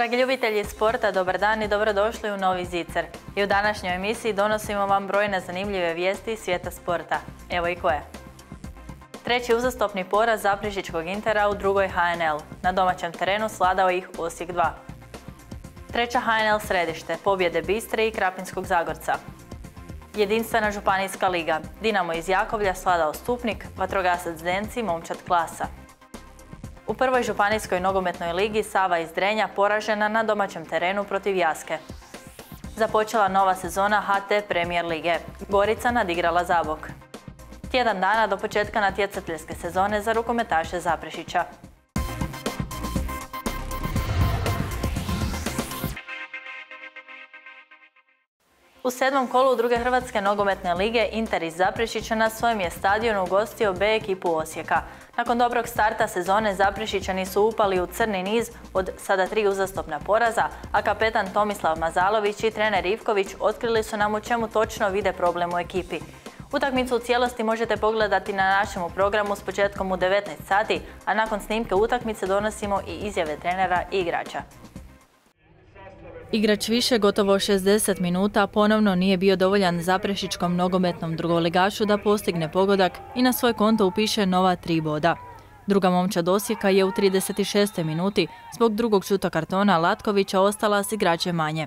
Dragi ljubitelji sporta, dobar dan i dobrodošli u Novi Zicer. I u današnjoj emisiji donosimo vam brojne zanimljive vijesti svijeta sporta. Evo i koje. Treći uzastopni poraz Zaprižičkog Intera u drugoj HNL. Na domaćem terenu sladao ih Osijek 2. Treća HNL središte, pobjede Bistre i Krapinskog Zagorca. Jedinstvena županijska liga. Dinamo iz Jakovlja sladao Stupnik, Vatrogasac Denci, Momčad Klasa. U prvoj županijskoj nogometnoj ligi Sava iz Drenja poražena na domaćem terenu protiv Jaske. Započela nova sezona HT Premier Lige. Gorica nadigrala Zabok. Tjedan dana do početka natjecateljske sezone za rukometaše Zaprešića. U sedmom kolu druge Hrvatske nogometne lige Inter iz Zaprešića na svojem je stadionu ugostio B ekipu Osijeka. Nakon dobrog starta sezone Zaprešićani su upali u crni niz od sada tri uzastopna poraza, a kapetan Tomislav Mazalović i trener Ivković otkrili su nam u čemu točno vide problem u ekipi. Utakmicu u cijelosti možete pogledati na našem programu s početkom u 19 sati, a nakon snimke utakmice donosimo i izjave trenera i igrača. Igrač više gotovo 60 minuta ponovno nije bio dovoljan zaprešičkom nogometnom drugoligašu da postigne pogodak i na svoj konto upiše nova tri boda. Druga momča dosjeka je u 36. minuti zbog drugog čuta kartona Latkovića ostala s igračem manje.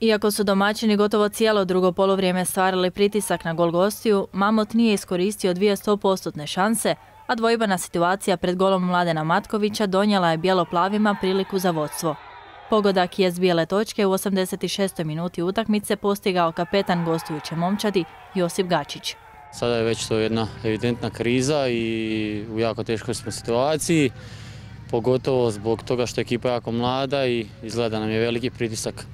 Iako su domaćini gotovo cijelo drugo polovrijeme stvarali pritisak na gol gostiju, Mamot nije iskoristio dvije 100% šanse, a dvojbana situacija pred golom Mladena Matkovića donijela je bijeloplavima priliku za vodstvo. Pogodak je s bijele točke u 86. minuti utakmice postigao kapetan gostujuće momčadi Josip Gačić. Sada je već to jedna evidentna kriza i u jako teškoj smo situaciji, pogotovo zbog toga što je ekipa jako mlada i izgleda nam je veliki pritisak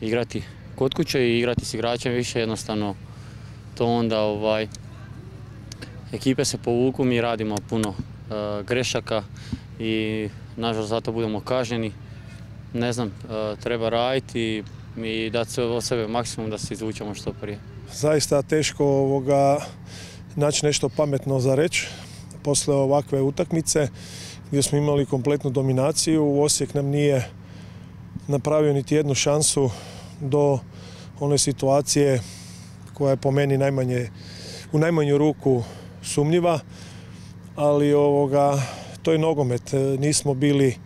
igrati kod kuće i igrati s igračem više jednostavno to onda ovaj, ekipe se povuku, mi radimo puno uh, grešaka i nažalost zato budemo kažnjeni ne znam, e, treba raditi i dati sve od sebe maksimum da se izvučemo što prije. Zaista teško ovoga naći nešto pametno za reći posle ovakve utakmice gdje smo imali kompletnu dominaciju. Osijek nam nije napravio niti jednu šansu do one situacije koja je po meni najmanje, u najmanju ruku sumnjiva, ali ovoga, to je nogomet. Nismo bili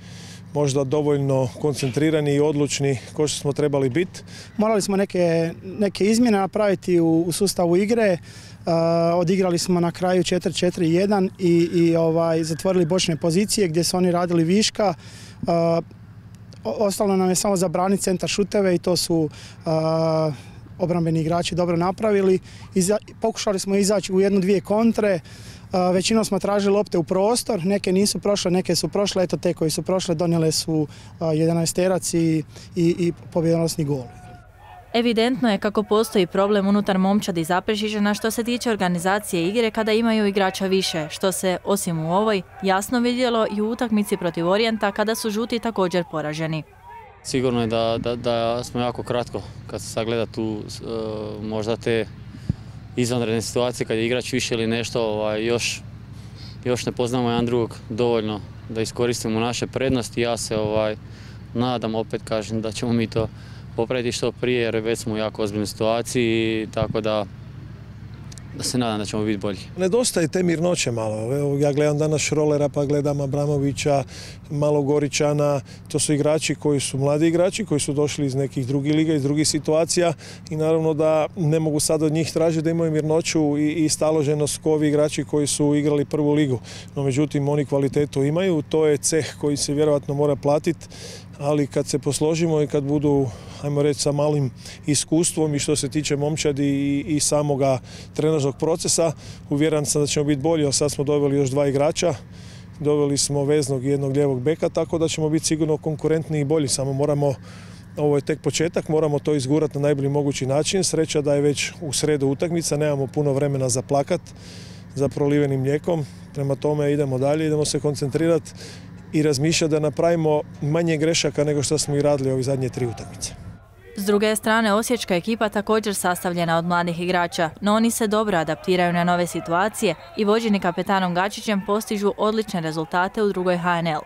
možda dovoljno koncentrirani i odlučni kao što smo trebali biti. Morali smo neke, neke izmjene napraviti u, u sustavu igre. Uh, odigrali smo na kraju 4-4-1 i, i ovaj, zatvorili bočne pozicije gdje su oni radili viška. Uh, ostalo nam je samo zabraniti centar šuteve i to su uh, obrambeni igrači dobro napravili. Iza, pokušali smo izaći u jednu, dvije kontre. Većinom smo tražili lopte u prostor, neke nisu prošle, neke su prošle, eto te koji su prošle donijele su 11 terac i, i, i pobjedonosni gol. Evidentno je kako postoji problem unutar momčadi Zaprešića što se tiče organizacije igre kada imaju igrača više, što se, osim u ovoj, jasno vidjelo i u utakmici protiv Orijenta kada su žuti također poraženi. Sigurno je da, da, da smo jako kratko kad se sagleda tu možda te izvanredne situacije kad je igrač više ili nešto, ovaj, još, još ne poznamo jedan drugog dovoljno da iskoristimo naše prednosti. Ja se ovaj, nadam, opet kažem, da ćemo mi to popraviti što prije jer već smo u jako ozbiljnoj situaciji, tako da da se nadam da ćemo biti bolji. Nedostaje te mirnoće malo. Ja gledam danas Šrolera, pa gledam Abramovića, malo Goričana. To su igrači koji su mladi igrači, koji su došli iz nekih drugih liga, iz drugih situacija i naravno da ne mogu sad od njih tražiti da imaju mirnoću i, i staloženost kao ovi igrači koji su igrali prvu ligu. No međutim, oni kvalitetu imaju, to je ceh koji se vjerojatno mora platiti ali kad se posložimo i kad budu, ajmo reći, sa malim iskustvom i što se tiče momčadi i, i samoga trenažnog procesa, uvjeran sam da ćemo biti bolji, a sad smo doveli još dva igrača, doveli smo veznog i jednog lijevog beka, tako da ćemo biti sigurno konkurentni i bolji, samo moramo ovo je tek početak, moramo to izgurati na najbolji mogući način. Sreća da je već u sredu utakmica, nemamo puno vremena za plakat, za prolivenim mlijekom. Prema tome idemo dalje, idemo se koncentrirati i razmišljati da napravimo manje grešaka nego što smo i radili ove zadnje tri utakmice. S druge strane, osječka ekipa također sastavljena od mladih igrača, no oni se dobro adaptiraju na nove situacije i vođeni kapetanom Gačićem postižu odlične rezultate u drugoj HNL.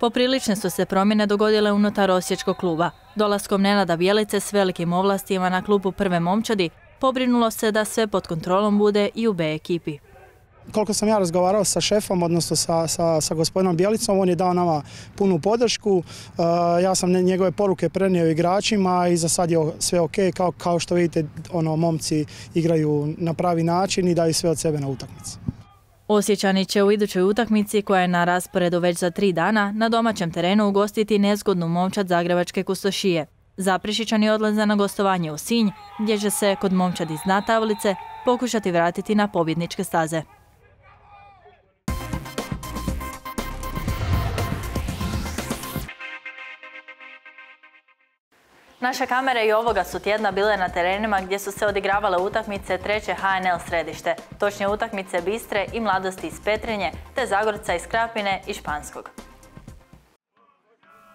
Poprilične su se promjene dogodile unutar Osječkog kluba. Dolaskom Nenada Bjelice s velikim ovlastima na klubu prve momčadi, pobrinulo se da sve pod kontrolom bude i u B ekipi. Koliko sam ja razgovarao sa šefom, odnosno sa, sa, gospodinom Bjelicom, on je dao nama punu podršku. Uh, ja sam njegove poruke prenio igračima i za sad je sve ok. Kao, što vidite, ono, momci igraju na pravi način i daju sve od sebe na utakmici. Osjećani će u idućoj utakmici, koja je na rasporedu već za tri dana, na domaćem terenu ugostiti nezgodnu momčad Zagrebačke kustošije. Zaprišićani odlaze na gostovanje u Sinj, gdje će se kod momčadi iz pokušati vratiti na pobjedničke staze. Naše kamere i ovoga su tjedna bile na terenima gdje su se odigravale utakmice treće HNL središte, točnije utakmice Bistre i Mladosti iz Petrinje, te Zagorca iz Krapine i Španskog.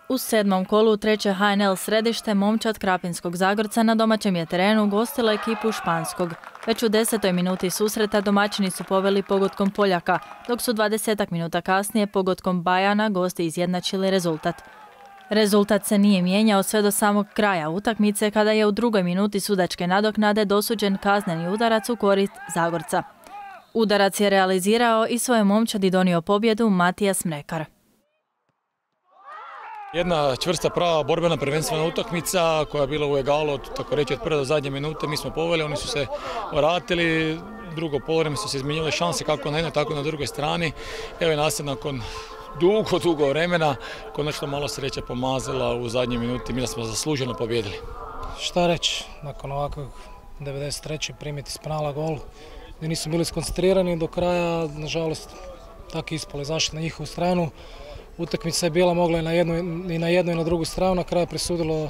U sedmom kolu treće HNL središte momčad Krapinskog Zagorca na domaćem je terenu gostila ekipu Španskog. Već u desetoj minuti susreta domaćini su poveli pogodkom Poljaka, dok su 20 minuta kasnije pogodkom Bajana gosti izjednačili rezultat. Rezultat se nije mijenjao sve do samog kraja utakmice kada je u drugoj minuti sudačke nadoknade dosuđen kazneni udarac u korist Zagorca. Udarac je realizirao i svoje momčadi donio pobjedu Matijas Mrekar. Jedna čvrsta prava borbena prvenstvena utakmica koja je bila u egalu tako reći od prve do zadnje minute. Mi smo poveli, oni su se vratili, drugo polovreme su se izmijenile šanse kako na jednoj tako na drugoj strani. Evo je nakon dugo, dugo vremena konačno malo sreća pomazila u zadnjoj minuti. Mi smo zasluženo pobjedili. Šta reći, nakon ovakvog 93. primiti s penala gol gdje nisu bili skoncentrirani do kraja, nažalost tako ispali zašli na njihovu stranu. Utakmica je bila mogla i na jednu i na jednu i na drugu stranu, na kraju presudilo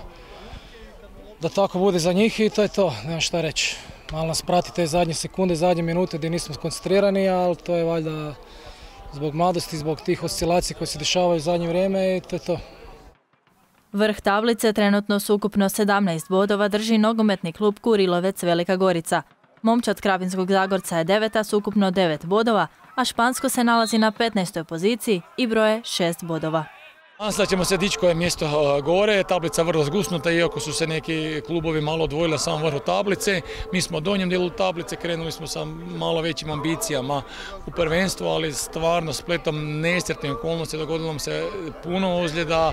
da tako bude za njih i to je to, nemam šta reći. Malo nas prati te zadnje sekunde, zadnje minute gdje nismo skoncentrirani, ali to je valjda zbog mladosti, zbog tih oscilacija koje se dešavaju u zadnje vrijeme i to je to. Vrh tablice trenutno s ukupno 17 bodova drži nogometni klub Kurilovec Velika Gorica. Momčad Krapinskog Zagorca je deveta s ukupno 9 bodova, a Špansko se nalazi na 15. poziciji i broje 6 bodova. Sad ćemo se dići koje je mjesto gore, tablica vrlo zgusnuta, iako su se neki klubovi malo odvojili sam vrhu tablice. Mi smo u donjem dijelu tablice, krenuli smo sa malo većim ambicijama u prvenstvu, ali stvarno spletom nesretnih okolnosti dogodilo nam se puno ozljeda,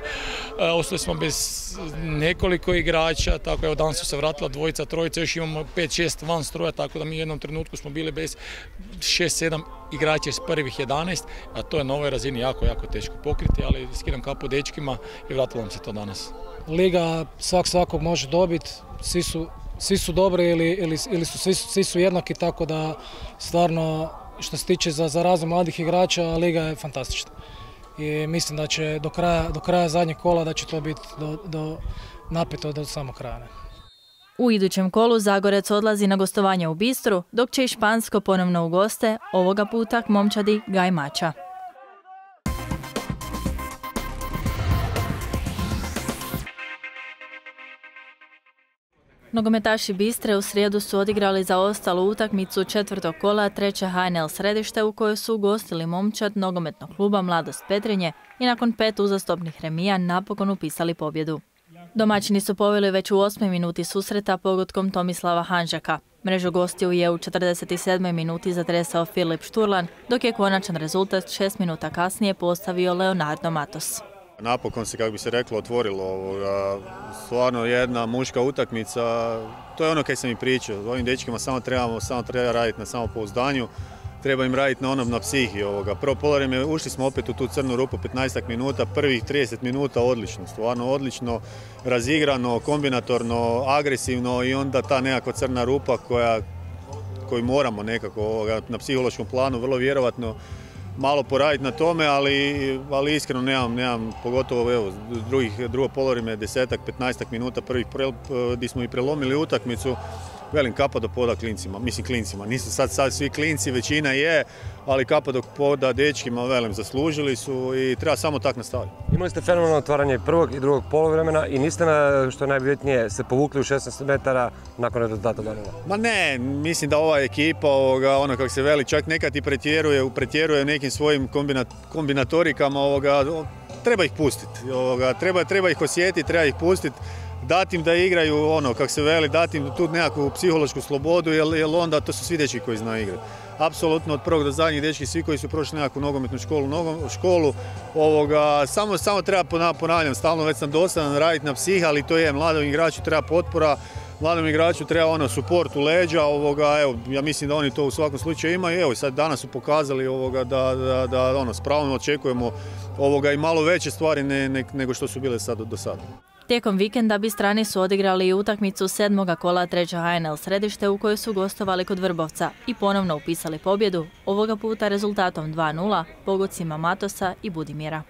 ostali smo bez nekoliko igrača, tako evo danas su se vratila dvojica, trojica, još imamo 5-6 van stroja, tako da mi u jednom trenutku smo bili bez 6-7 igrača iz prvih 11, a to je na ovoj razini jako, jako teško pokriti, ali skidam kapu dečkima i vratilo nam se to danas. Liga svak svakog može dobiti, svi su, svi su dobri ili, ili, ili su, svi, svi su jednaki, tako da stvarno što se tiče za, za mladih igrača, Liga je fantastična. I mislim da će do kraja, do kraja zadnjeg kola da će to biti do, do napeto do samog kraja. U idućem kolu Zagorec odlazi na gostovanje u Bistru, dok će i Špansko ponovno u goste, ovoga puta momčadi Gaj Mača. Nogometaši Bistre u srijedu su odigrali za ostalu utakmicu četvrtog kola treće HNL središte u kojoj su ugostili momčad nogometnog kluba Mladost Petrinje i nakon pet uzastopnih remija napokon upisali pobjedu. Domaćini su poveli već u osmoj minuti susreta pogodkom Tomislava Hanžaka. Mrežu gostiju je u 47. minuti zatresao Filip Šturlan, dok je konačan rezultat šest minuta kasnije postavio Leonardo Matos. Napokon se, kako bi se reklo, otvorilo ovoga. Stvarno jedna muška utakmica. To je ono kaj sam i pričao. Ovim dečkima samo trebamo, samo treba raditi na samopouzdanju. Treba im raditi na onom na psihi ovoga. Prvo polovrijeme ušli smo opet u tu crnu rupu 15 minuta, prvih 30 minuta odlično, stvarno odlično, razigrano, kombinatorno, agresivno i onda ta nekakva crna rupa koja koju moramo nekako ovoga, na psihološkom planu vrlo vjerovatno malo poraditi na tome, ali, ali iskreno nemam, nemam pogotovo evo, drugih, drugo polorime, desetak, 15 minuta prvih gdje smo i prelomili utakmicu, velim kapa do poda klincima, mislim klincima, nisu sad, sad svi klinci, većina je, ali kapa do poda dečkima, velim, zaslužili su i treba samo tak nastaviti. Imali ste fenomenalno otvaranje prvog i drugog polovremena i niste, na, što je najbitnije, se povukli u 16 metara nakon rezultata donijela? Ma ne, mislim da ova ekipa, ovoga, ono kako se veli, čak nekad i pretjeruje, pretjeruje nekim svojim kombinatorikama, ovoga, treba ih pustiti. Treba, treba ih osjetiti, treba ih pustiti dati im da igraju ono, kak se veli, dati im tu nekakvu psihološku slobodu, jer, onda to su svi dečki koji znaju igrati. Apsolutno od prvog do zadnjih dečki, svi koji su prošli nekakvu nogometnu školu, školu ovoga, samo, samo treba ponavljam, stalno već sam dosadan raditi na psih, ali to je, mladom igraču treba potpora, mladom igraču treba ono suport u leđa, ovoga, evo, ja mislim da oni to u svakom slučaju imaju, evo sad danas su pokazali ovoga, da, da, da ono, s pravom očekujemo ovoga, i malo veće stvari nego što su bile sad do sada. Tijekom vikenda bi strani su odigrali i utakmicu sedmoga kola treća HNL središte u kojoj su gostovali kod Vrbovca i ponovno upisali pobjedu, ovoga puta rezultatom 2-0, pogocima Matosa i Budimira.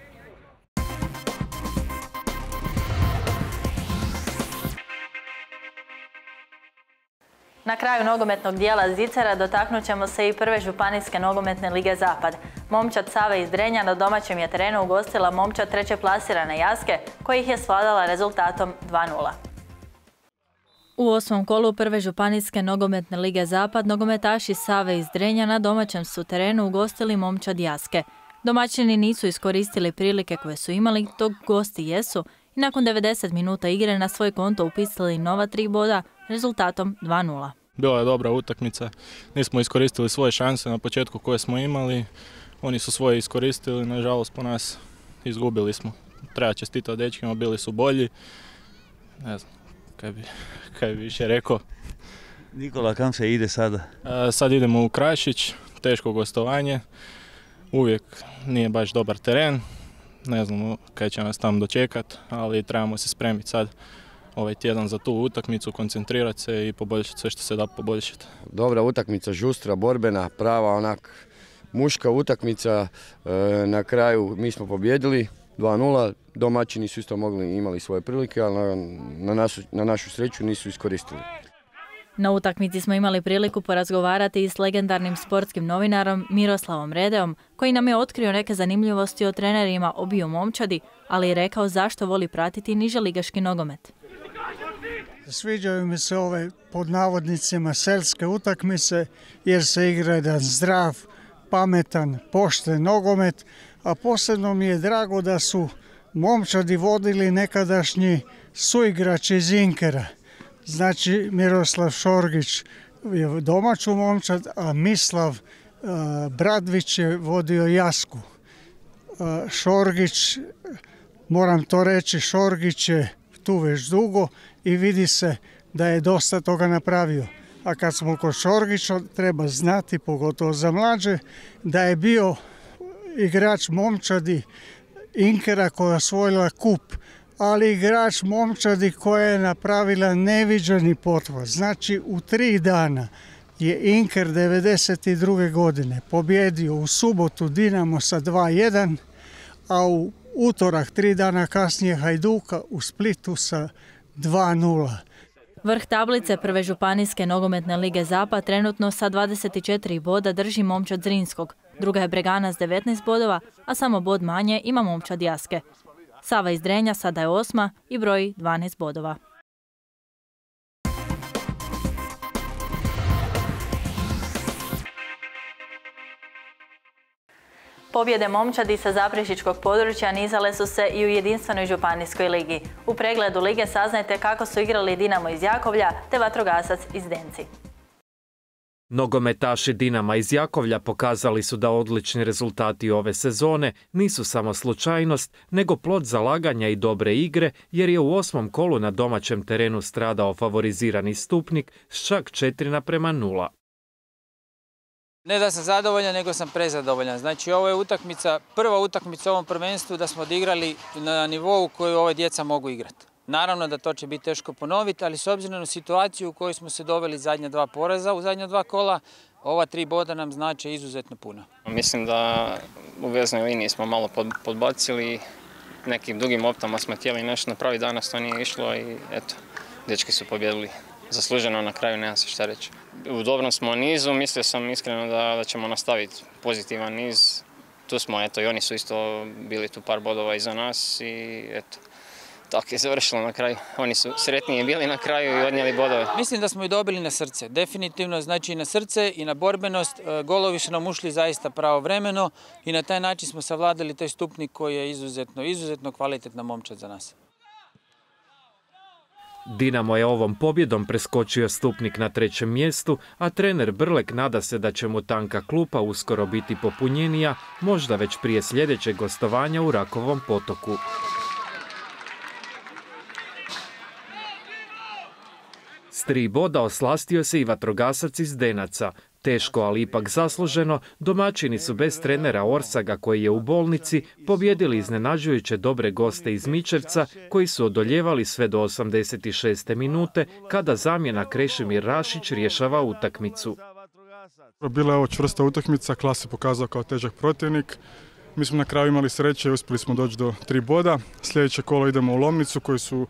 Na kraju nogometnog dijela Zicera dotaknut ćemo se i prve županijske nogometne lige Zapad. Momčad Save iz Drenja na domaćem je terenu ugostila momčad treće plasirane Jaske, koji ih je svladala rezultatom 2-0. U osmom kolu prve županijske nogometne lige Zapad nogometaši Save iz Drenja na domaćem su terenu ugostili momčad Jaske. Domaćini nisu iskoristili prilike koje su imali, dok gosti jesu i nakon 90 minuta igre na svoj konto upisali nova tri boda rezultatom 2-0. Bila je dobra utakmica, nismo iskoristili svoje šanse na početku koje smo imali, oni su svoje iskoristili, nažalost po nas izgubili smo. Treba čestitati dečkima, bili su bolji. Ne znam, kaj bi, kaj bi više rekao. Nikola, kam se ide sada? E, sad idemo u Krašić, teško gostovanje. Uvijek nije baš dobar teren. Ne znamo kaj će nas tamo dočekat, ali trebamo se spremiti sad ovaj tjedan za tu utakmicu, koncentrirati se i poboljšati sve što se da poboljšati. Dobra utakmica, žustra, borbena, prava onak muška utakmica. E, na kraju mi smo pobjedili 2-0, domaćini su isto mogli imali svoje prilike, ali na, na, na našu sreću nisu iskoristili. Na utakmici smo imali priliku porazgovarati i s legendarnim sportskim novinarom Miroslavom Redeom, koji nam je otkrio neke zanimljivosti o trenerima obiju momčadi, ali i rekao zašto voli pratiti niže ligaški nogomet. Sviđaju mi se ove pod navodnicima selske utakmice jer se igra jedan zdrav, pametan, pošten nogomet, a posebno mi je drago da su momčadi vodili nekadašnji suigrač iz Inkera. Znači Miroslav Šorgić je domaću momčad, a Mislav Bradvić je vodio Jasku. Šorgić, moram to reći, Šorgić je tu već dugo i vidi se da je dosta toga napravio. A kad smo kod Šorgića treba znati, pogotovo za mlađe, da je bio igrač momčadi Inkera koja je osvojila kup, ali igrač momčadi koja je napravila neviđeni potvor. Znači u tri dana je Inker 1992. godine pobjedio u subotu Dinamo sa 2-1, a u utorak, tri dana kasnije Hajduka u Splitu sa 2-0. Vrh tablice prve županijske nogometne lige Zapad trenutno sa 24 boda drži momčad Zrinskog. Druga je Bregana s 19 bodova, a samo bod manje ima momčad Jaske. Sava iz Drenja sada je osma i broji 12 bodova. Pobjede momčadi sa Zaprešičkog područja nizale su se i u jedinstvenoj županijskoj ligi. U pregledu lige saznajte kako su igrali Dinamo iz Jakovlja te Vatrogasac iz Denci. Nogometaši Dinama iz Jakovlja pokazali su da odlični rezultati ove sezone nisu samo slučajnost, nego plod zalaganja i dobre igre, jer je u osmom kolu na domaćem terenu stradao favorizirani stupnik s čak 4 naprema 0. Ne da sam zadovoljan, nego sam prezadovoljan. Znači ovo je utakmica, prva utakmica u ovom prvenstvu da smo odigrali na nivou koju ove djeca mogu igrati. Naravno da to će biti teško ponoviti, ali s obzirom na situaciju u kojoj smo se doveli zadnja dva poraza, u zadnja dva kola, ova tri boda nam znače izuzetno puno. Mislim da u veznoj liniji smo malo podbacili, nekim dugim optama smo htjeli nešto napraviti, danas to nije išlo i eto, dečki su pobjedili zasluženo na kraju, nema se šta reći. U dobrom smo nizu, mislio sam iskreno da, da ćemo nastaviti pozitivan niz. Tu smo, eto, i oni su isto bili tu par bodova iza nas i eto, tako je završilo na kraju. Oni su sretniji bili na kraju i odnijeli bodove. Mislim da smo i dobili na srce. Definitivno znači i na srce i na borbenost. E, golovi su nam ušli zaista pravovremeno i na taj način smo savladali taj stupnik koji je izuzetno, izuzetno kvalitetna momčad za nas. Dinamo je ovom pobjedom preskočio stupnik na trećem mjestu, a trener Brlek nada se da će mu tanka klupa uskoro biti popunjenija, možda već prije sljedećeg gostovanja u Rakovom potoku. S tri boda oslastio se i vatrogasac iz Denaca. Teško, ali ipak zasluženo, domaćini su bez trenera Orsaga koji je u bolnici pobjedili iznenađujuće dobre goste iz Mičevca koji su odoljevali sve do 86. minute kada zamjena Krešimir Rašić rješava utakmicu. Bila je ovo čvrsta utakmica, klas se pokazao kao težak protivnik. Mi smo na kraju imali sreće i uspjeli smo doći do tri boda. Sljedeće kolo idemo u Lomnicu koji su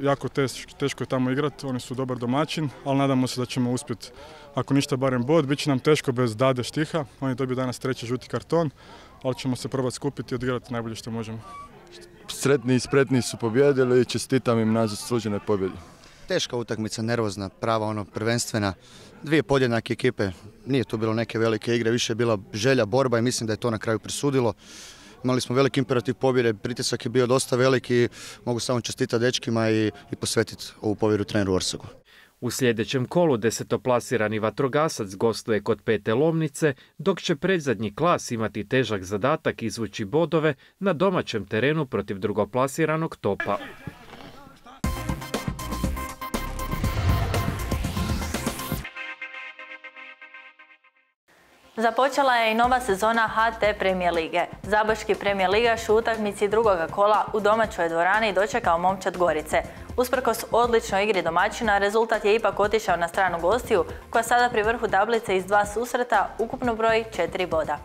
jako teško, teško je tamo igrati, oni su dobar domaćin, ali nadamo se da ćemo uspjeti, ako ništa barem bod. Biće nam teško bez Dade Štiha, on je dobio danas treći žuti karton, ali ćemo se probati skupiti i odigrati najbolje što možemo. Sretni i spretni su pobjedili i čestitam im na zaslužene pobjedi. Teška utakmica, nervozna, prava ono prvenstvena. Dvije podjednake ekipe, nije tu bilo neke velike igre, više je bila želja, borba i mislim da je to na kraju presudilo. Imali smo veliki imperativ pobjede, pritisak je bio dosta veliki mogu samo čestitati dečkima i, i posvetiti ovu pobjedu treneru Orsagu. U sljedećem kolu desetoplasirani vatrogasac gostuje kod pete lomnice, dok će predzadnji klas imati težak zadatak izvući bodove na domaćem terenu protiv drugoplasiranog topa. Započela je i nova sezona HT Premier Lige. Zaboški Premier Ligaš u utakmici drugoga kola u domaćoj dvorani dočekao momčad Gorice. Usprkos odličnoj igri domaćina, rezultat je ipak otišao na stranu gostiju, koja sada pri vrhu tablice iz dva susreta ukupno broji četiri boda.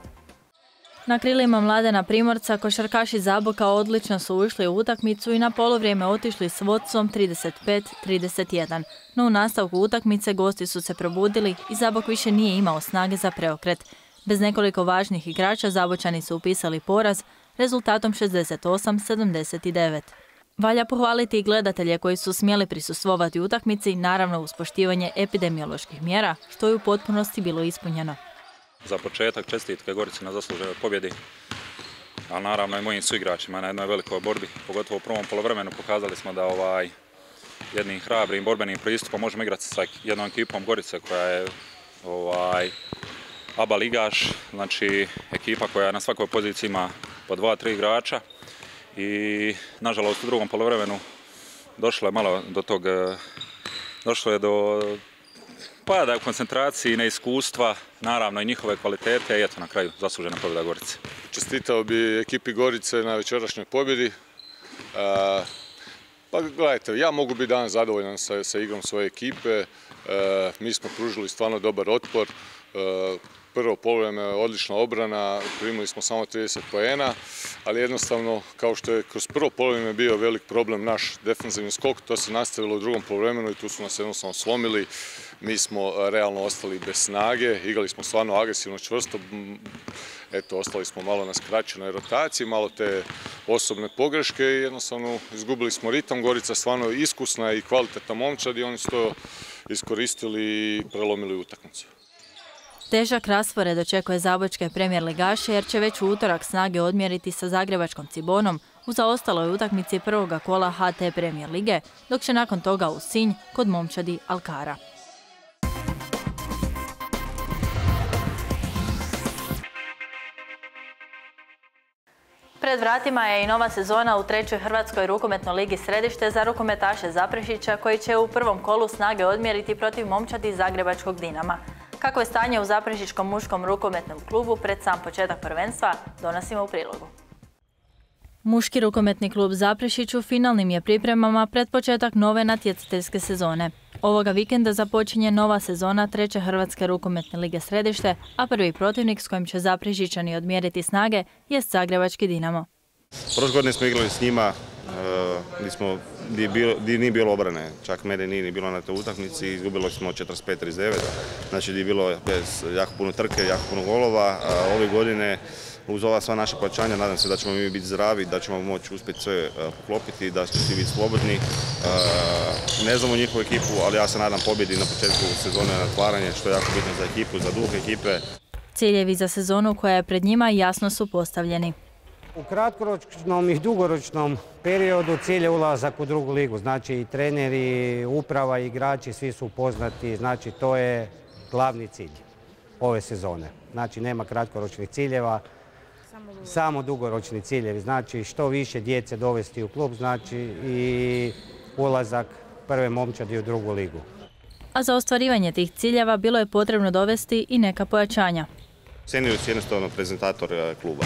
Na krilima Mladena Primorca košarkaši Zaboka odlično su ušli u utakmicu i na polovrijeme otišli s vodstvom 35-31. No u nastavku utakmice gosti su se probudili i Zabok više nije imao snage za preokret. Bez nekoliko važnih igrača Zabočani su upisali poraz rezultatom 68-79. Valja pohvaliti i gledatelje koji su smjeli prisustvovati utakmici, naravno uz poštivanje epidemioloških mjera, što je u potpunosti bilo ispunjeno. Za početak čestitke Gorici na zasluženoj pobjedi, a naravno i mojim suigračima na jednoj velikoj borbi, pogotovo u prvom polovremenu pokazali smo da ovaj jednim hrabrim borbenim pristupom možemo igrati sa jednom ekipom Gorice koja je ovaj, ABA ligaš, znači ekipa koja na svakoj poziciji ima po dva, tri igrača. I nažalost u drugom polovremenu došlo je malo do tog, došlo je do pada u koncentraciji, neiskustva, naravno i njihove kvalitete i eto na kraju zaslužena pobjeda Gorice. Čestitao bi ekipi Gorice na večerašnjoj pobjedi. Pa gledajte, ja mogu biti danas zadovoljan sa, sa igrom svoje ekipe. mi smo pružili stvarno dobar otpor. Prvo polovreme odlična obrana, primili smo samo 30 poena, ali jednostavno kao što je kroz prvo polovreme bio velik problem naš defensivni skok, to se nastavilo u drugom polovremenu i tu su nas jednostavno slomili. Mi smo realno ostali bez snage, igrali smo stvarno agresivno čvrsto, eto, ostali smo malo na skraćenoj rotaciji, malo te osobne pogreške i jednostavno izgubili smo ritam. Gorica stvarno iskusna i kvalitetna momčad i oni su to iskoristili i prelomili utakmicu. Težak raspored očekuje zabočke premijer ligaše jer će već u utorak snage odmjeriti sa zagrebačkom Cibonom u zaostaloj utakmici prvoga kola HT premijer lige, dok će nakon toga u Sinj kod momčadi Alkara. Pred vratima je i nova sezona u trećoj Hrvatskoj rukometnoj ligi središte za rukometaše Zaprešića koji će u prvom kolu snage odmjeriti protiv momčadi Zagrebačkog Dinama. Kako je stanje u Zaprešičkom muškom rukometnom klubu pred sam početak prvenstva, donosimo u prilogu. Muški rukometni klub Zaprešić u finalnim je pripremama pred početak nove natjecateljske sezone. Ovoga vikenda započinje nova sezona treće Hrvatske rukometne lige središte, a prvi protivnik s kojim će Zaprešićani odmjeriti snage je Zagrebački Dinamo. Prošle godine smo igrali s njima, gdje nije bilo obrane, čak mene nije ni bilo na toj utakmici, izgubili smo 45-39, znači gdje je bilo bez jako puno trke, jako puno golova, ove godine uz ova sva naša pojačanja nadam se da ćemo mi biti zdravi, da ćemo moći uspjeti sve poklopiti, da će svi biti slobodni. Ne znamo njihovu ekipu, ali ja se nadam pobjedi na početku sezone na otvaranje, što je jako bitno za ekipu, za duh ekipe. Ciljevi za sezonu koja je pred njima jasno su postavljeni. U kratkoročnom i dugoročnom periodu cilj je ulazak u drugu ligu. Znači i treneri, uprava, igrači, svi su upoznati. Znači to je glavni cilj ove sezone. Znači nema kratkoročnih ciljeva, samo dugoročni ciljevi. Znači što više djece dovesti u klub, znači i ulazak prve momčadi u drugu ligu. A za ostvarivanje tih ciljeva bilo je potrebno dovesti i neka pojačanja. Senior su jednostavno prezentator e, kluba.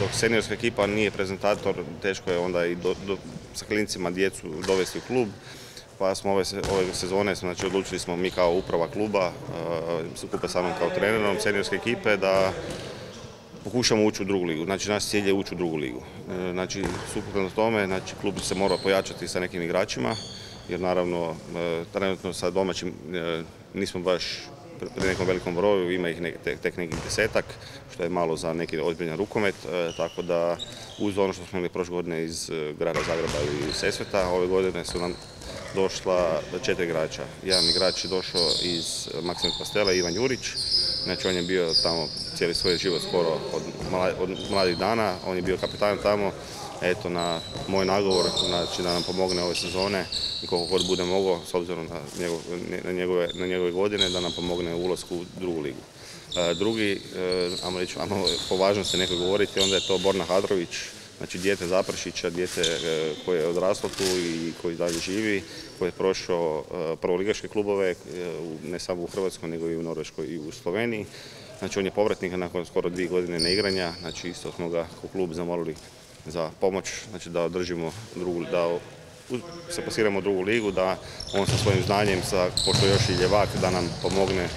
Dok seniorska ekipa nije prezentator, teško je onda i sa klincima djecu dovesti u klub. Pa smo ove, sezone znači, odlučili smo mi kao uprava kluba, uh, skupa sa mnom kao trenerom seniorske ekipe, da pokušamo ući u drugu ligu. Znači, naš cilj je ući u drugu ligu. E, znači, suprotno tome, znači, klub se mora pojačati sa nekim igračima, jer naravno, e, trenutno sa domaćim nismo baš pri nekom velikom broju, ima ih tek nekih desetak, što je malo za neki ozbiljan rukomet, e, tako da uz ono što smo imali prošle godine iz e, grada Zagreba i Sesveta, ove godine su nam došla četiri igrača. Jedan igrač je došao iz Maksimir Pastela, Ivan Jurić, znači on je bio tamo cijeli svoj život skoro od, mladih dana, on je bio kapitan tamo, eto na moj nagovor znači da nam pomogne ove sezone i koliko god bude mogao s obzirom na, na, njegove, na njegove godine da nam pomogne u ulasku u drugu ligu. E, drugi, e, ajmo reći, ajmo po važnosti neko govoriti, onda je to Borna Hadrović, znači dijete Zapršića, dijete e, koje je odraslo tu i koji dalje živi, koji je prošao prvoligaške klubove, ne samo u Hrvatskoj nego i u Norveškoj i u Sloveniji. Znači on je povratnik nakon skoro dvije godine neigranja, znači isto smo ga kao klub zamolili za pomoć, znači da održimo drugu, da se pasiramo drugu ligu, da on sa svojim znanjem, sa, pošto još i ljevak, da nam pomogne e,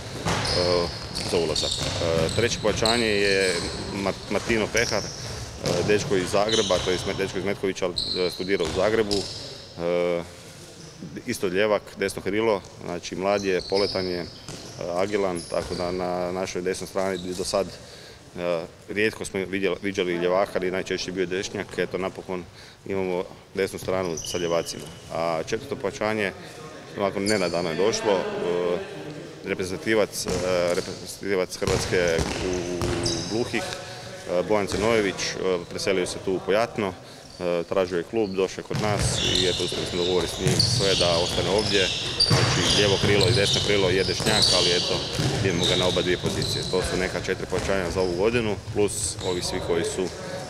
za ulazak. Uh, treće pojačanje je Martino Pehar, uh, dečko iz Zagreba, to je dečko iz Metkovića, studirao u Zagrebu. Isto ljevak, desno krilo, znači mlad je, poletan je, agilan, tako da na našoj desnoj strani do sad E, rijetko smo vidjeli ljevaka, ali najčešće bio dešnjak, eto napokon imamo desnu stranu sa ljevacima. A četvrto pojačanje, ovako nenadano je došlo, e, reprezentativac, e, reprezentativac Hrvatske u Gluhih, Bojan Crnojević, preselio se tu u Pojatno, E, tražio je klub, došao je kod nas i eto uspjeli smo dogovoriti s njim sve da ostane ovdje. Znači lijevo krilo i desno krilo je dešnjak, ali eto idemo ga na oba dvije pozicije. To su neka četiri pojačanja za ovu godinu, plus ovi svi koji su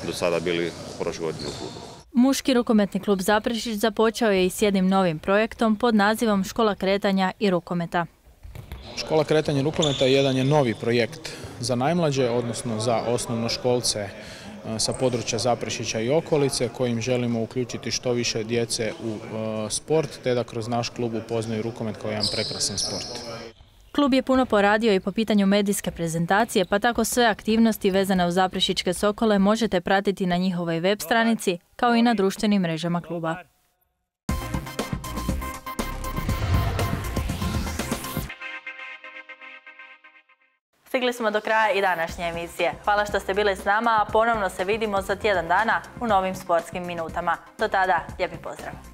do sada bili u prošle godine u klubu. Muški rukometni klub Zaprešić započeo je i s jednim novim projektom pod nazivom Škola kretanja i rukometa. Škola kretanja i rukometa jedan je novi projekt za najmlađe, odnosno za osnovnoškolce sa područja Zaprešića i okolice kojim želimo uključiti što više djece u sport te da kroz naš klub upoznaju rukomet kao jedan prekrasan sport. Klub je puno poradio i po pitanju medijske prezentacije, pa tako sve aktivnosti vezane u Zaprešićke Sokole možete pratiti na njihovoj web stranici kao i na društvenim mrežama kluba. Stigli smo do kraja i današnje emisije. Hvala što ste bili s nama, a ponovno se vidimo za tjedan dana u novim sportskim minutama. Do tada, lijepi pozdrav!